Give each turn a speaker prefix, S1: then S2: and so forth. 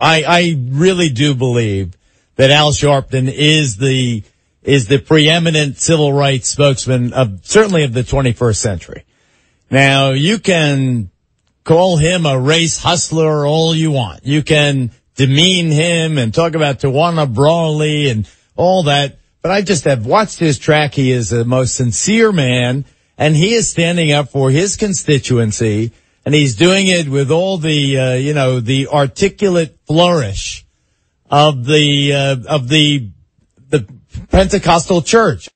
S1: I, I really do believe that Al Sharpton is the is the preeminent civil rights spokesman of certainly of the 21st century. Now you can call him a race hustler all you want. You can demean him and talk about Tawana Brawley and all that. But I just have watched his track. He is the most sincere man and he is standing up for his constituency and he's doing it with all the, uh, you know, the articulate flourish of the, uh, of the, the Pentecostal church.